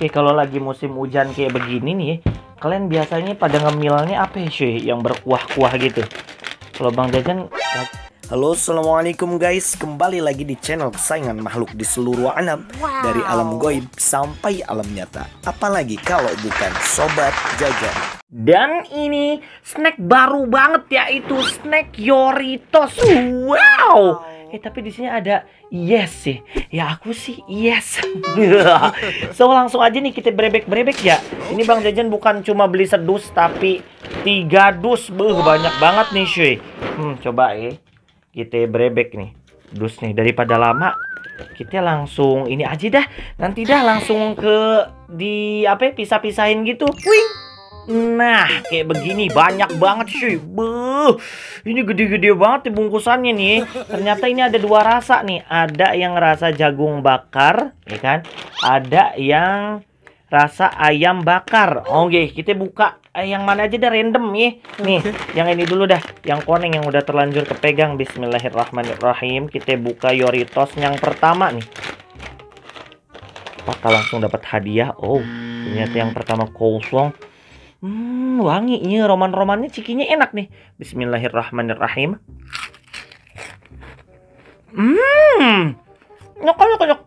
Oke, kalau lagi musim hujan kayak begini nih, kalian biasanya pada ngemilnya apa ya, cuy? Yang berkuah-kuah gitu. Kalau Bang Jajan Halo, assalamualaikum guys. Kembali lagi di channel kesayangan makhluk di seluruh alam dari alam goib sampai alam nyata. Apalagi kalau bukan sobat jajan. Dan ini snack baru banget yaitu snack Yoritos. Wow. Eh tapi di sini ada yes sih. Ya aku sih yes. so langsung aja nih kita brebek-brebek ya. Ini Bang Jajan bukan cuma beli sedus tapi tiga dus. Beuh banyak banget nih cuy. Hmm coba ya. Kita brebek nih. Dus nih daripada lama kita langsung ini aja dah. Nanti dah langsung ke di apa ya, pisah-pisahin gitu. Wing. Nah, kayak begini banyak banget cuy. Beuh, ini gede-gede banget nih bungkusannya nih. Ternyata ini ada dua rasa nih. Ada yang rasa jagung bakar, ya kan? Ada yang rasa ayam bakar. Oke, kita buka eh, yang mana aja dah random ya. Nih, yang ini dulu dah. Yang koneng yang udah terlanjur kepegang. Bismillahirrahmanirrahim. Kita buka Yoritos yang pertama nih. Apakah langsung dapat hadiah? Oh, ternyata yang pertama kosong. Hmm, wanginya, roman-romannya cikinya enak nih. Bismillahirrahmanirrahim. Hmm, nyok nyok nyok.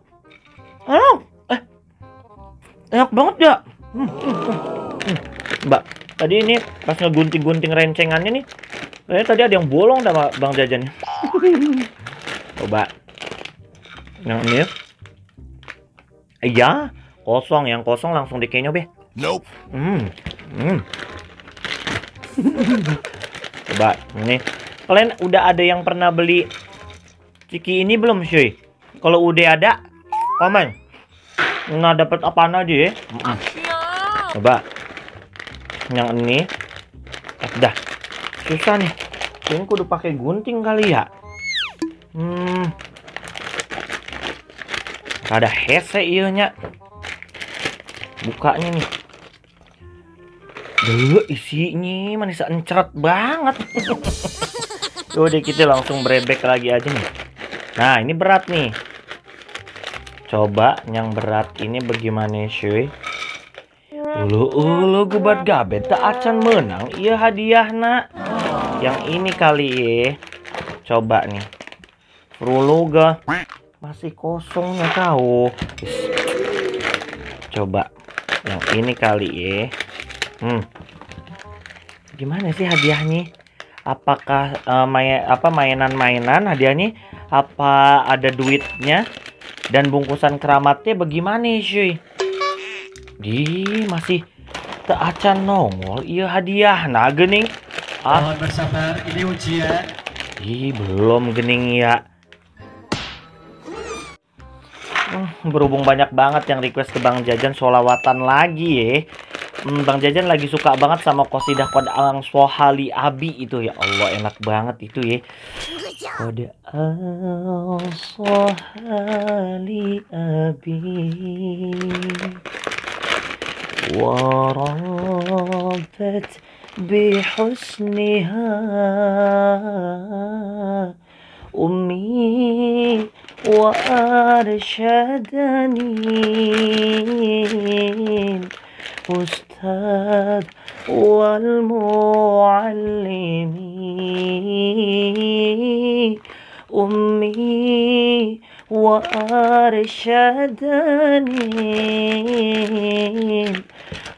Enak, eh, enak banget ya. Hmm, hmm, hmm, hmm. Mbak, tadi ini pas ngegunting-gunting rencengannya nih, kayaknya tadi ada yang bolong dah Bang Jajan. Coba. Yang ini. Iya, kosong. Yang kosong langsung dikenyop ya. Nope. Hmm. Hmm. Coba ini. Kalian udah ada yang pernah beli ciki ini belum, cuy? Kalau udah ada, komen. Nah, dapat apa aja ya? Mm-mm. Coba. Yang ini. Eh, dah. Susah nih. Ini kudu pakai gunting kali ya. Hmm. Ada hese iya nya. Bukanya nih. Duh, isinya manis encret banget. Udah kita langsung brebek lagi aja nih. Nah, ini berat nih. Coba yang berat ini bagaimana cuy? Ulu ulu gubat gabet tak acan menang. Iya hadiah nak. Yang ini kali ya. Coba nih. Fruluga masih kosongnya tahu. Coba yang ini kali ya. Hmm. Gimana sih hadiahnya? Apakah uh, main apa mainan-mainan hadiahnya? Apa ada duitnya? Dan bungkusan keramatnya bagaimana cuy? Di masih tak acan nongol. Iya hadiah. Nah gening. Ah, Mohon bersabar, ini ujian. ih belum gening ya. Hmm, berhubung banyak banget yang request ke Bang Jajan solawatan lagi ya. Hmm, Bang Jajan lagi suka banget sama kosidah kode alang sohali abi itu ya Allah enak banget itu ya. Kode alang sohali abi. وربت بحسنها أمي وأرشدني الأستاذ والمعلم أمي وأرشدني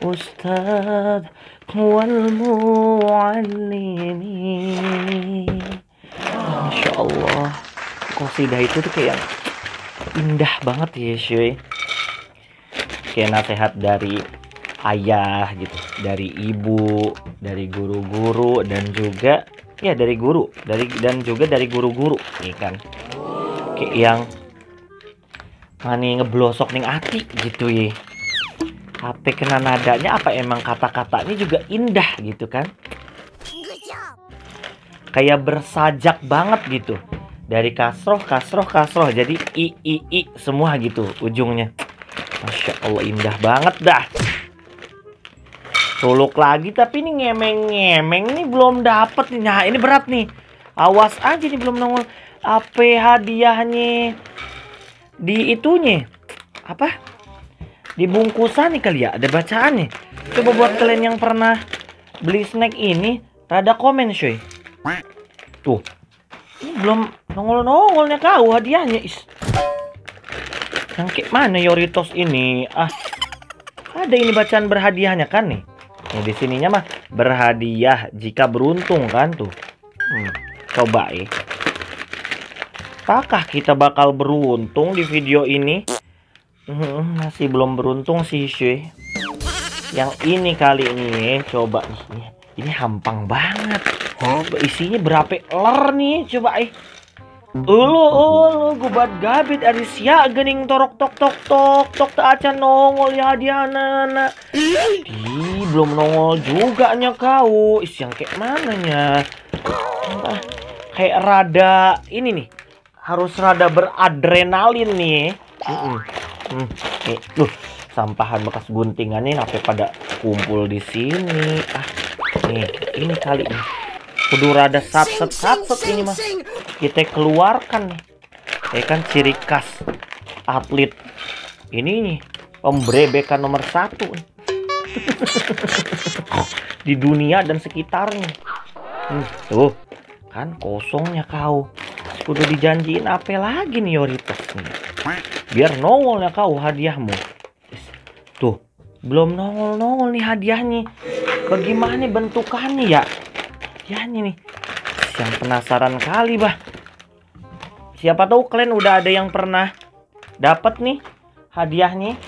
الأستاذ والمعلم Masya Allah Kosidah itu tuh kayak indah banget ya cuy Kayak nasihat dari ayah gitu Dari ibu Dari guru-guru Dan juga Ya dari guru dari Dan juga dari guru-guru Nih kan. Kayak yang Mani ngeblosok ning ati gitu ya HP kena nadanya apa emang kata-katanya juga indah gitu kan? Kayak bersajak banget gitu. Dari kasroh kasroh kasroh jadi i i i semua gitu ujungnya. Masya allah indah banget dah suluk lagi tapi ini ngemeng ngemeng nih belum dapet nih. Nah ini berat nih. Awas aja nih belum nongol. Apa hadiahnya? Di itunya. Apa? Di bungkusan nih kali ya, ada bacaan nih. Coba buat kalian yang pernah beli snack ini, rada komen cuy. Tuh, ini belum nongol-nongolnya kau hadiahnya. Is. Yang kayak mana Yoritos ini? Ah, ada ini bacaan berhadiahnya kan nih. Nih di sininya mah berhadiah jika beruntung kan tuh. Hmm, coba eh. Apakah kita bakal beruntung di video ini? Hmm, masih belum beruntung sih cuy. Yang ini kali ini coba nih. Ini hampang banget. Coba isinya berapa ler nih coba eh. Ulu ulu gubat gabit ari sia gening torok tok tok tok tok tak acan nongol ya dia nana. Ih, belum nongol juga nya kau. Is yang kayak mananya? Ah, kayak rada ini nih. Harus rada beradrenalin nih. Mm-mm. Hmm, nih, tuh sampahan bekas guntingan nih sampai pada kumpul di sini. Ah, nih, ini kali nih. Kudu rada sat set sat set ini mah kita keluarkan nih. Ya kan ciri khas atlet ini nih pembrebekan nomor satu nih. Di dunia dan sekitarnya. Hmm, tuh kan kosongnya kau. Kudu dijanjiin apa lagi nih Yoritos nih. Biar nongol ya kau hadiahmu. Tuh, belum nongol-nongol nih hadiahnya. Bagaimana bentukannya ya? Hadiahnya nih. Yang penasaran kali bah. Siapa tahu kalian udah ada yang pernah dapat nih hadiahnya.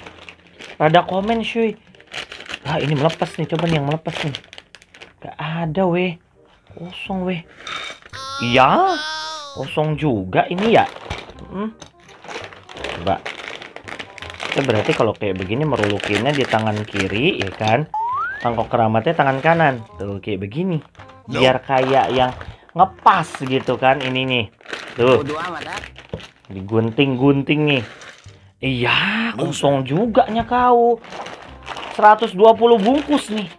Rada komen cuy. Ah ini melepas nih, coba nih yang melepas nih. Gak ada weh. Kosong weh. Iya. Kosong juga ini ya. Hmm. Coba. Itu berarti kalau kayak begini merulukinnya di tangan kiri ya kan. Tangkok keramatnya tangan kanan. Tuh kayak begini. Biar kayak yang ngepas gitu kan ini nih. Tuh. Digunting-gunting nih. Iya, kosong juga nya kau. 120 bungkus nih.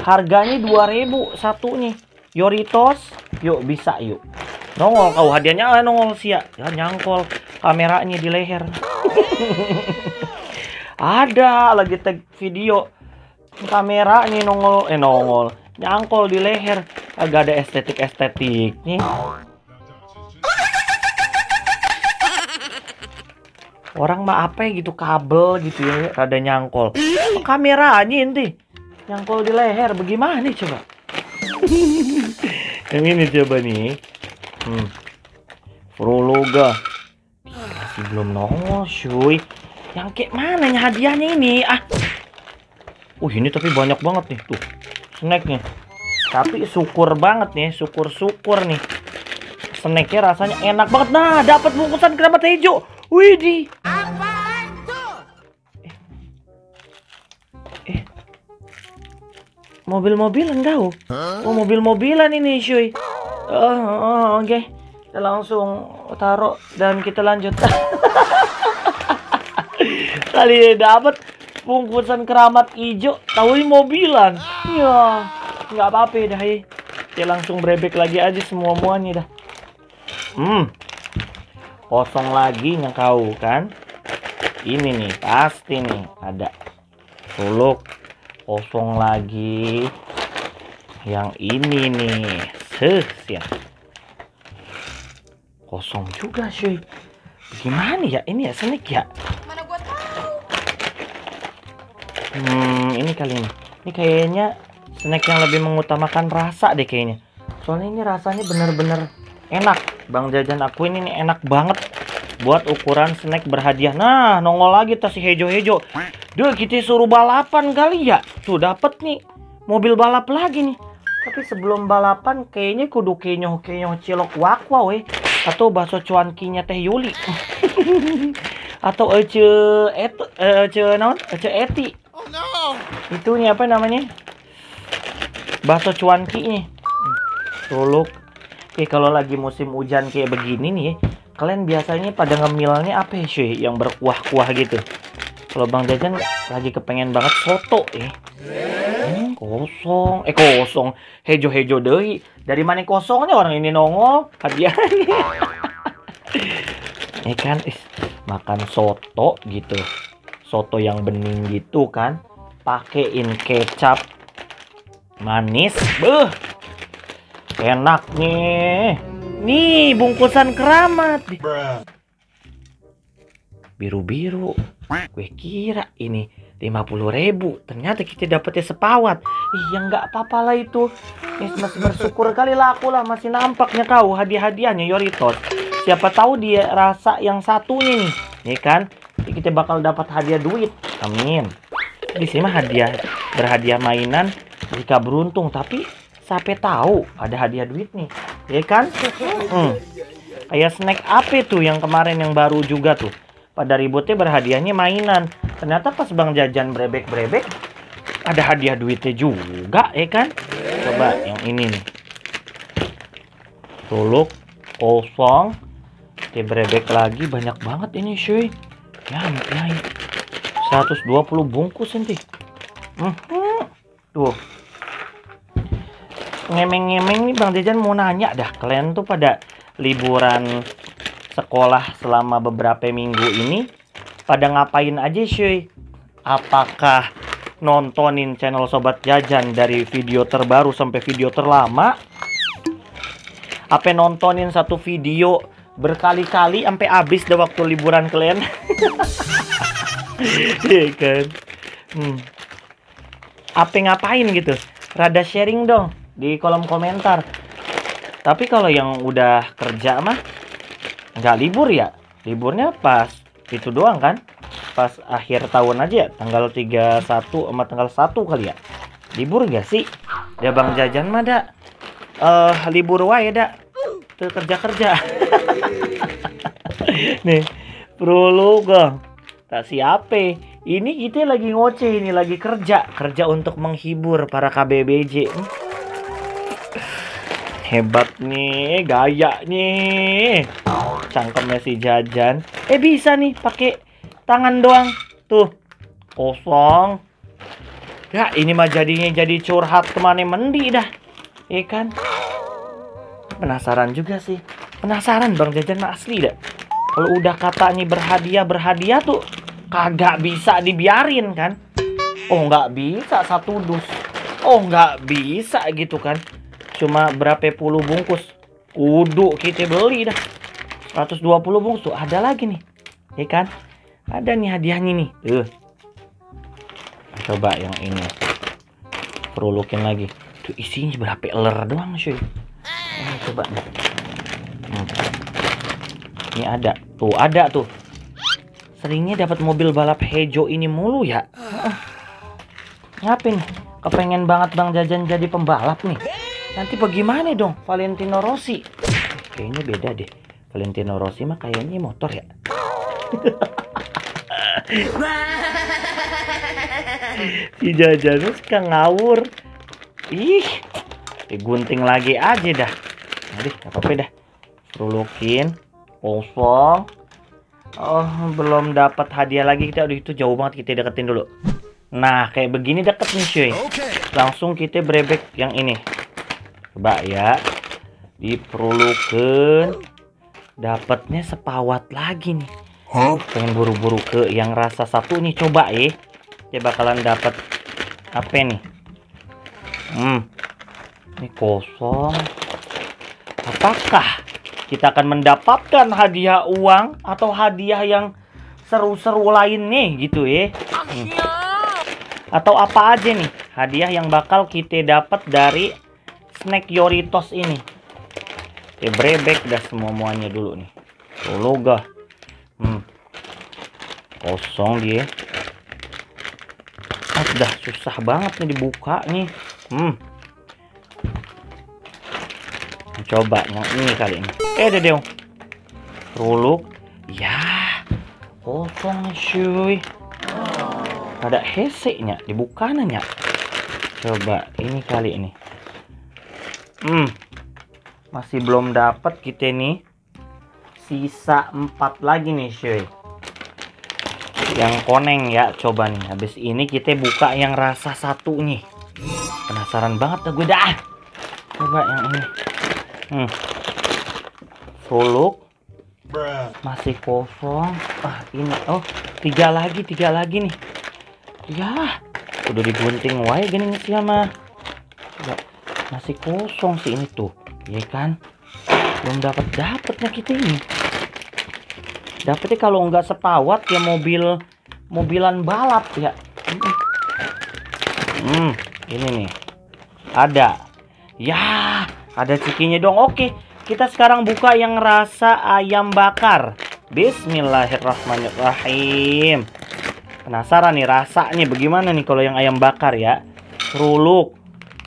Harganya 2000 satunya. Yoritos, yuk bisa yuk. Nongol kau hadiahnya ah, nongol sia. Ya nyangkol kameranya di leher. Ada lagi tag video kameranya nongol eh nongol nyangkol di leher agak ada estetik estetiknya orang mah apa gitu kabel gitu ya rada nyangkol. Oh, kameranya enti nyangkol di leher bagaimana nih coba? Yang ini coba nih. Hmm. Prologa masih belum nongol cuy. Yang kayak mana nya hadiahnya ini? Ah. Uh ini tapi banyak banget nih. Tuh snacknya. Tapi syukur banget nih syukur-syukur nih. Snacknya rasanya enak banget. Nah dapat bungkusan kerabat hijau. Widih mobil-mobilan kau oh mobil-mobilan ini cuy oh, oh, oke. Kita langsung taruh dan kita lanjut. Kali ini dapat bungkusan keramat hijau tahu ini mobilan? Ya nggak apa-apa dah ya kita langsung brebek lagi aja semua muanya dah. Hmm kosong lagi yang kau kan? Ini nih pasti nih ada. Suluk kosong lagi yang ini nih seh ya kosong juga cuy gimana ya ini ya senik ya Mana gua tahu. Hmm, ini kali ini. Ini kayaknya snack yang lebih mengutamakan rasa deh kayaknya. Soalnya ini rasanya bener-bener enak. Bang jajan aku ini nih enak banget buat ukuran snack berhadiah. Nah, nongol lagi tas si hejo-hejo. Duh, kita suruh balapan kali ya. Tuh dapet nih mobil balap lagi nih. Tapi sebelum balapan kayaknya kudu kenyoh-kenyoh cilok wakwa weh. Atau bakso cuankinya teh Yuli. Atau ece et ece naon? Ece eti. Oh no. Itu nih apa namanya? Bakso cuanki nih. Suluk. Oke, kalau lagi musim hujan kayak begini nih, kalian biasanya pada ngemilnya apa ya, cuy? Yang berkuah-kuah gitu. Kalau Bang Jajan lagi kepengen banget soto eh. Hmm, kosong. Eh kosong. Hejo-hejo deui. Dari mana kosongnya orang ini nongol hadiahnya. eh kan is, makan soto gitu. soto yang bening gitu kan pakein kecap manis beuh enak nih nih bungkusan keramat biru-biru gue kira ini 50.000 ribu. Ternyata kita dapetnya sepawat. Ih ya nggak apa-apa lah itu. Ya, masih bersyukur kali lah aku lah. Masih nampaknya kau hadiah-hadiahnya Yoritos siapa tahu dia rasa yang satunya nih. Ya kan? Jadi kita bakal dapat hadiah duit. Amin. Di sini mah hadiah berhadiah mainan. Jika beruntung tapi sampai tahu ada hadiah duit nih. Ya kan? Hmm. kayak snack apa tuh yang kemarin yang baru juga tuh pada ributnya berhadiahnya mainan. Ternyata pas bang jajan brebek-brebek ada hadiah duitnya juga ya kan? Coba yang ini nih. Tuluk kosong. Brebek lagi banyak banget ini cuy. Ya ya 120 bungkus nanti. Hmm. tuh. Ngemeng-ngemeng nih Bang Jajan mau nanya dah kalian tuh pada liburan sekolah selama beberapa minggu ini pada ngapain aja cuy? Apakah nontonin channel Sobat Jajan dari video terbaru sampai video terlama? Apa nontonin satu video berkali-kali sampai habis dah waktu liburan kalian? Iya kan? Hmm. apa ngapain gitu? Rada sharing dong di kolom komentar. Tapi kalau yang udah kerja mah nggak libur ya? Liburnya pas itu doang kan? Pas akhir tahun aja ya? Tanggal 31 sama tanggal 1 kali ya? Libur gak sih? Ya bang jajan mah dak. Eh libur wae dak. Kerja kerja nih prologa tak siapa ini kita lagi ngoceh ini lagi kerja. Kerja untuk menghibur para KBBJ hebat nih gaya nih cangkemnya si jajan. Eh bisa nih pakai tangan doang. Tuh kosong. Ya ini mah jadinya jadi curhat ke mana mendi dah. Iya kan? Penasaran juga sih. Penasaran bang jajan mah asli dah. Kalau udah katanya berhadiah berhadiah tuh kagak bisa dibiarin kan? Oh nggak bisa satu dus. Oh nggak bisa gitu kan? Cuma berapa puluh bungkus. Udu kita beli dah 120 bungkus tuh ada lagi nih ya kan? Ada nih hadiahnya nih. Tuh. Coba yang ini. Perulukin lagi. Tuh isinya berapa eler doang cuy? Ini coba nih Hmm. ini ada. Tuh ada tuh. Seringnya dapat mobil balap hejo ini mulu ya. Ngapain kepengen banget bang jajan jadi pembalap nih. Nanti bagaimana dong Valentino Rossi? Kayaknya beda deh Valentino Rossi mah kayaknya motor ya si jajan suka ngawur ih digunting lagi aja dah Aduh, gak apa-apa dah Rulukin Kosong Oh, belum dapat hadiah lagi kita. Aduh, itu jauh banget kita deketin dulu. Nah, kayak begini deket nih, cuy. Langsung kita brebek yang ini. Coba ya. Diperlukan. Dapatnya sepawat lagi nih. Pengen buru-buru ke yang rasa satu nih coba ya. Kita bakalan dapat apa nih? Hmm. Ini kosong. Apakah kita akan mendapatkan hadiah uang atau hadiah yang seru-seru lainnya gitu ya? Hmm. Atau apa aja nih hadiah yang bakal kita dapat dari snack Yoritos ini? Ya brebek dah semua muanya dulu nih. Tuh gah. Hmm. Kosong dia. Ah, udah susah banget nih dibuka nih. Hmm. Coba yang ini kali ini. Eh, dedeng. Ruluk. Ya. Kosong cuy. Ada heseknya dibuka nanya. Coba ini kali ini. Hmm. Masih belum dapat kita nih. Sisa 4 lagi nih cuy. Yang koneng ya, coba nih. Habis ini kita buka yang rasa satu nih. Penasaran banget dah gue dah. Coba yang ini. Hmm. Suluk. Masih kosong. Ah, ini. Oh, tiga lagi, tiga lagi nih. Ya, udah digunting wae gini sih mah. Coba masih kosong sih ini tuh. Iya kan? Belum dapat dapatnya kita ini. Dapetnya kalau nggak sepawat ya mobil mobilan balap ya. Hmm, Hmm, ini nih. Ada. Ya, ada cikinya dong. Oke, kita sekarang buka yang rasa ayam bakar. Bismillahirrahmanirrahim. Penasaran nih rasanya bagaimana nih kalau yang ayam bakar ya? Seruluk.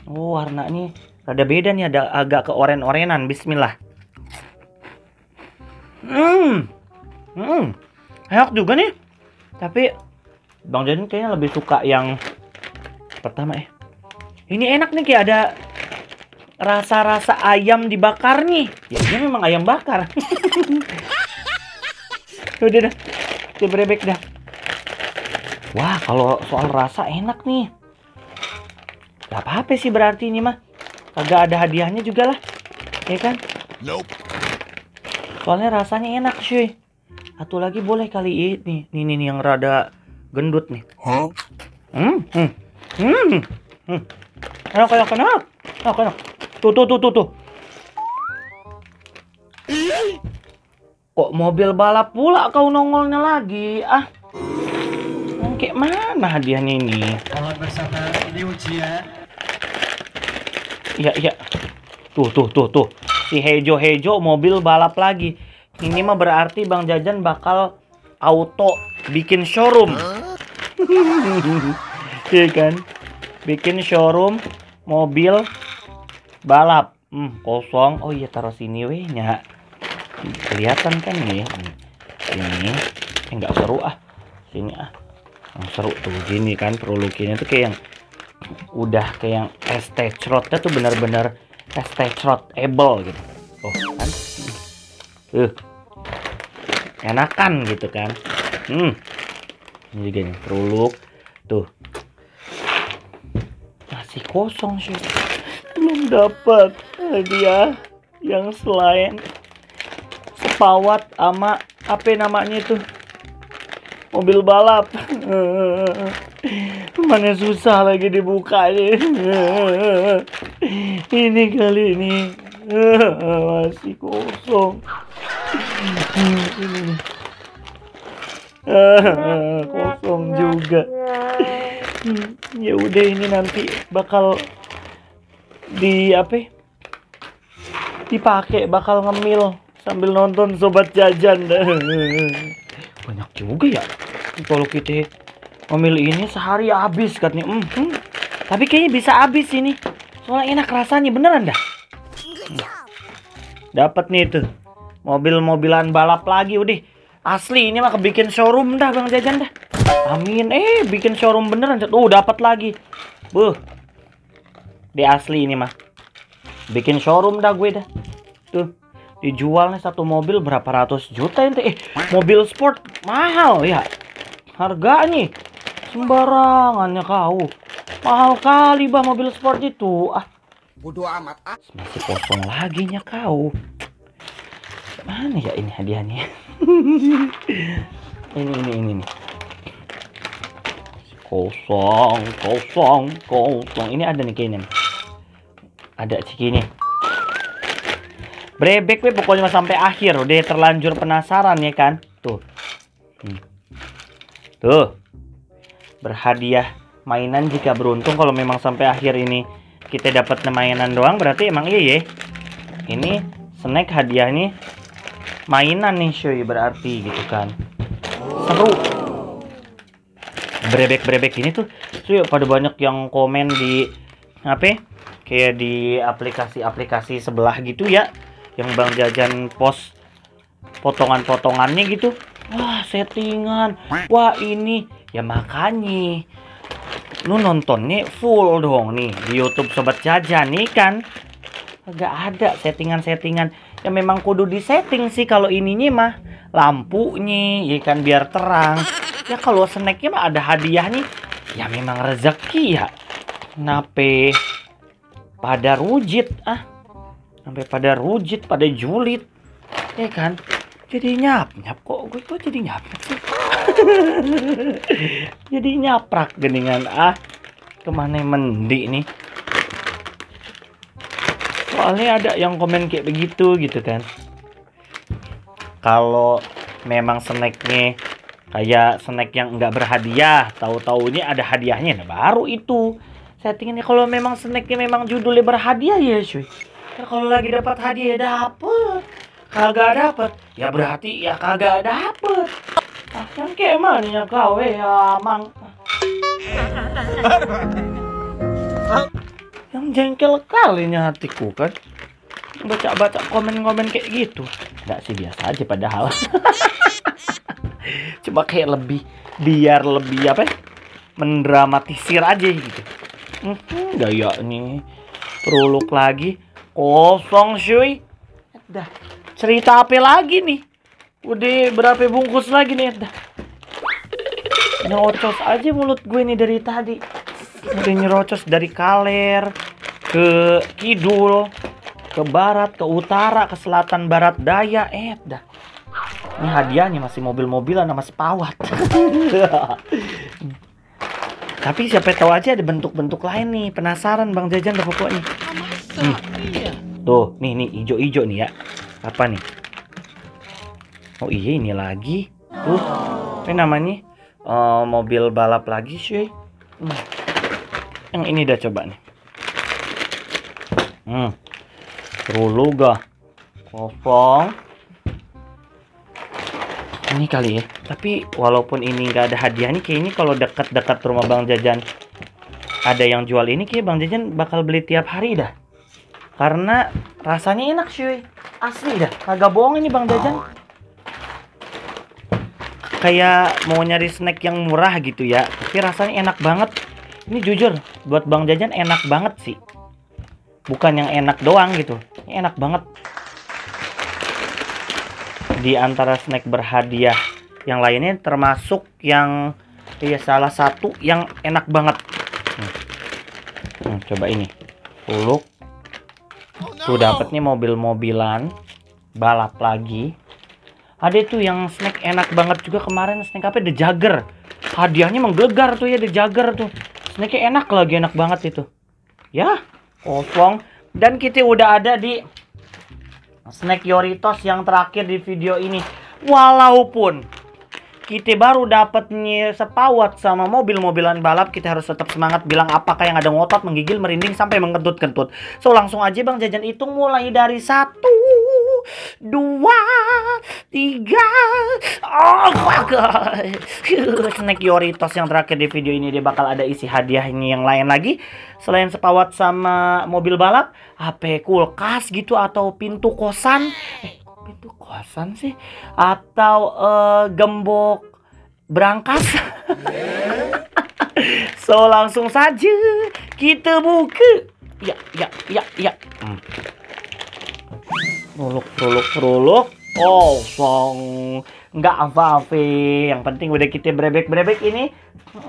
Oh, warnanya rada beda nih, ada agak ke oren-orenan. Bismillah. Hmm. Hmm. Enak juga nih. Tapi Bang Jaden kayaknya lebih suka yang pertama eh. Ini enak nih kayak ada rasa-rasa ayam dibakar nih. Ya ini memang ayam bakar. Udah dah. Berebek dah. Wah, kalau soal rasa enak nih. Gak apa-apa sih berarti ini mah. Kagak ada hadiahnya juga lah. Ya kan? Soalnya rasanya enak cuy. Satu lagi boleh kali ini. Nih, nih, nih yang rada gendut nih. Hmm, hmm, hmm, hmm. Enak, enak, enak. Enak, enak. Tuh, tuh, tuh, tuh, tuh. Kok mobil balap pula kau nongolnya lagi? Ah. Kayak mana hadiahnya ini? Mohon bersabar, ini ujian. Iya, iya. Tuh, tuh, tuh, tuh. Si Hejo-Hejo mobil balap lagi. Ini mah berarti Bang Jajan bakal auto bikin showroom. Iya kan? Bikin showroom mobil balap. Hmm, kosong. Oh iya taruh sini weh nya. Kelihatan kan nih. Ini eh, nggak seru ah. Sini ah. Yang seru tuh gini kan perlukinnya tuh kayak yang udah kayak yang ST Trotnya tuh bener-bener ST gitu. Oh kan? Uh. Enakan gitu kan. Hmm. Ini juga nih peruluk. Tuh. Masih kosong sih. Belum dapat hadiah yang selain sepawat sama apa namanya itu mobil balap mana susah lagi dibukanya. Ini kali ini masih kosong. Nih. kosong juga. Ya udah ini nanti bakal di apa? Dipakai bakal ngemil sambil nonton sobat jajan. Banyak juga ya kalau kita ngemil ini sehari habis katanya. Hmm, hmm. tapi kayaknya bisa habis ini. Soalnya enak rasanya beneran dah. Dapat nih tuh mobil-mobilan balap lagi udah. Asli ini mah kebikin showroom dah bang jajan dah. Amin. Eh bikin showroom beneran oh dapat lagi. Buh. Di asli ini mah. Bikin showroom dah gue dah. Tuh dijual nih satu mobil berapa ratus juta ente. Eh mobil sport mahal ya. Harganya sembarangannya kau. Mahal kali bah mobil sport itu. Ah. Bodoh amat ah. masih kosong lagi nya kau. Mana ya ini hadiahnya? Ini ini ini nih kosong kosong kosong. Ini ada nih kayaknya nih. ada ciki nih brebek we pokoknya sampai akhir. Udah terlanjur penasaran ya kan? Tuh. Hmm. tuh berhadiah mainan jika beruntung. Kalau memang sampai akhir ini kita dapat mainan doang berarti emang iya ya. Ini snack hadiahnya mainan nih cuy berarti gitu kan. Seru. Brebek-brebek ini tuh cuy pada banyak yang komen di apa ya, kayak di aplikasi-aplikasi sebelah gitu ya yang Bang Jajan post potongan-potongannya gitu. Wah settingan. Wah ini ya makanya. Lu nontonnya full dong nih di YouTube Sobat Jajan nih kan. Gak ada settingan-settingan. Ya memang kudu disetting sih kalau ininya mah. Lampunya ya kan biar terang. Ya kalau snacknya mah ada hadiah nih. Ya memang rezeki ya. Nape pada rujit ah. Sampai pada rujit pada julid. Ya kan? Jadi nyap nyap kok. Gue kok jadi nyap sih jadi nyaprak geningan. Ah ke mana mendi nih soalnya ada yang komen kayak begitu gitu kan kalau memang snacknya kayak snack yang enggak berhadiah tahu-taunya ada hadiahnya nah baru itu. Settingannya kalau memang snacknya memang judulnya berhadiah ya cuy. Ya, kalau lagi dapat hadiah dapet. Kagak dapet ya berarti ya kagak dapet yang kayak mana ya kau ya mang yang jengkel kalinya hatiku kan. Baca-baca komen-komen kayak gitu. Nggak sih biasa aja padahal. Cuma kayak lebih biar lebih apa ya, mendramatisir aja gitu. Hmm, gaya nih peruluk lagi. Kosong cuy. Dah cerita apa lagi nih? Udah berapa bungkus lagi nih? Dah nyerocos aja mulut gue nih dari tadi. Udah nyerocos dari kaler ke kidul ke barat ke utara ke selatan barat daya eh dah. Ini hadiahnya masih mobil-mobilan sama sepawat. Tapi siapa tahu aja ada bentuk-bentuk lain nih. Penasaran bang jajan dah pokoknya. Masa? Iya. tuh nih nih ijo-ijo nih ya. Apa nih? Oh iya ini lagi. Tuh apa namanya Eh, mobil balap lagi cuy. Hmm. yang ini dah coba nih. Hmm. Rulu gah kosong. Ini kali ya. Tapi walaupun ini nggak ada hadiah nih kayaknya kalau dekat-dekat rumah bang jajan ada yang jual ini kayak bang jajan bakal beli tiap hari dah. Karena rasanya enak cuy. Asli dah. Kagak bohong ini bang jajan kayak mau nyari snack yang murah gitu ya. Tapi rasanya enak banget. Ini jujur buat bang jajan enak banget sih. Bukan yang enak doang gitu. Ini enak banget. Di antara snack berhadiah yang lainnya termasuk yang iya salah satu yang enak banget. Hmm. Hmm, coba ini. Uluk. Oh tuh dapet nih mobil-mobilan. Balap lagi ada tuh yang snack enak banget juga kemarin snack apa? The Jagger. Hadiahnya menggelegar tuh ya The Jagger tuh. Snacknya enak lagi enak banget itu. Ya kosong. Dan kita udah ada di snack Yoritos yang terakhir di video ini. Walaupun kita baru dapat nih sepawat sama mobil-mobilan balap kita harus tetap semangat bilang apakah yang ada ngotot menggigil merinding sampai mengkentut-kentut so langsung aja bang jajan hitung mulai dari satu dua tiga. Oh my god. Snack Yoritos yang terakhir di video ini dia bakal ada isi hadiahnya yang lain lagi. Selain sepawat sama mobil balap HP kulkas gitu atau pintu kosan. Eh pintu kosan sih atau eh, gembok berangkas so langsung saja kita buka ya ya ya ya hmm. Ruluk, ruluk, ruluk. Kosong. Nggak apa-apa. Yang penting udah kita brebek-brebek ini.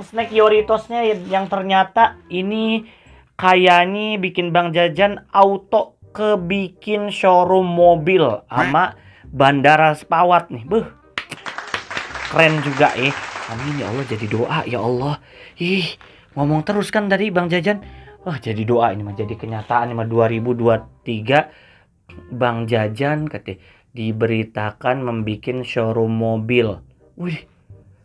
Snack Yoritosnya yang ternyata ini kayaknya bikin Bang Jajan auto kebikin showroom mobil sama bandara Sepawat nih. Beuh. Keren juga eh. Amin ya Allah jadi doa ya Allah. Ih, ngomong terus kan tadi Bang Jajan. Wah, jadi doa ini mah jadi kenyataan ini mah 2023 Bang Jajan kata diberitakan membuat showroom mobil. Wih,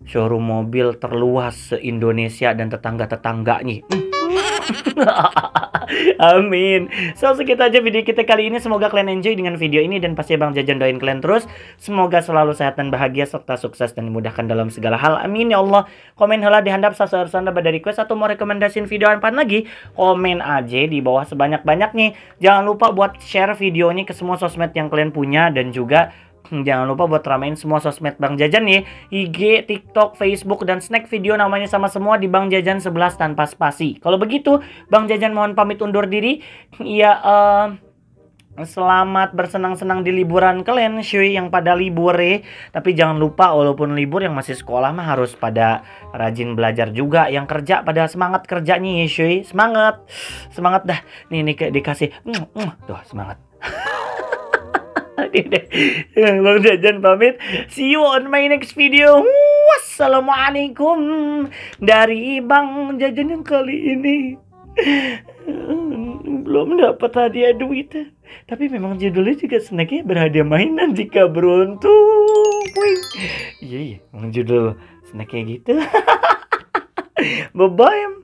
showroom mobil terluas se-Indonesia dan tetangga-tetangganya. Amin. So segitu aja video kita kali ini. Semoga kalian enjoy dengan video ini dan pasti Bang Jajan doain kalian terus. Semoga selalu sehat dan bahagia serta sukses dan dimudahkan dalam segala hal. Amin ya Allah. Komen heula dihandap sasaran pada request atau mau rekomendasiin video apa lagi? Komen aja di bawah sebanyak-banyaknya. Jangan lupa buat share videonya ke semua sosmed yang kalian punya dan juga Jangan lupa buat ramein semua sosmed Bang Jajan nih IG, TikTok, Facebook, dan snack video namanya sama semua di Bang Jajan 11 tanpa spasi. Kalau begitu Bang Jajan mohon pamit undur diri. Iya eh Selamat bersenang-senang di liburan kalian cuy yang pada libur ya. Tapi jangan lupa walaupun libur yang masih sekolah mah harus pada rajin belajar juga. Yang kerja pada semangat kerjanya ya cuy. Semangat. Semangat dah. Nih nih dikasih. Tuh semangat. Bang Jajan pamit. See you on my next video. Wassalamualaikum dari Bang Jajan yang kali ini belum dapat hadiah duit. Tapi memang judulnya juga snacknya berhadiah mainan jika beruntung. Iya, iya, judul snacknya gitu. Bye-bye.